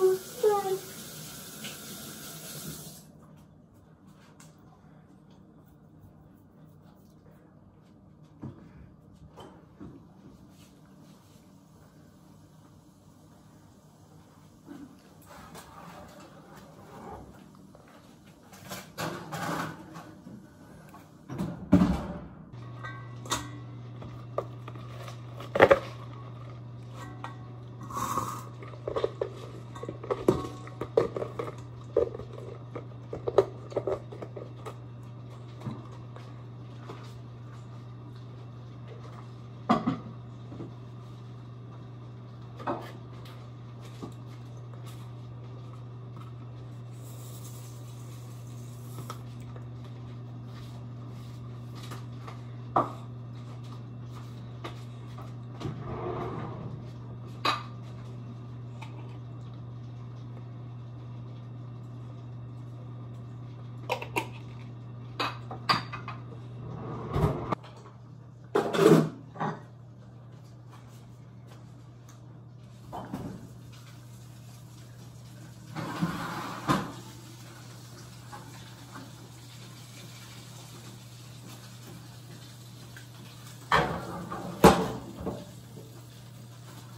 Ooh.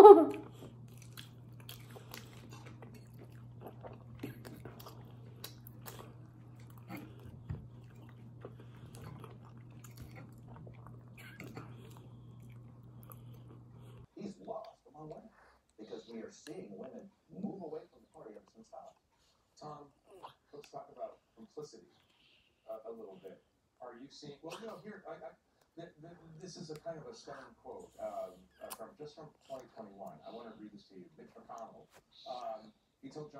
He's lost among women because we are seeing women move away from the party ever since Tom. Tom, let's talk about complicity uh, a little bit. Are you seeing? Well, no. Here, I, I, th- th- this is a kind of a stern quote um, uh, from just from 2021. I want to read this to you. Mitch McConnell. Um, he told John.